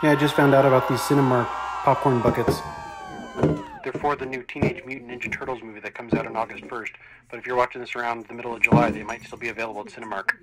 Yeah, I just found out about these Cinemark popcorn buckets. They're for the new Teenage Mutant Ninja Turtles movie that comes out on August 1st. But if you're watching this around the middle of July, they might still be available at Cinemark.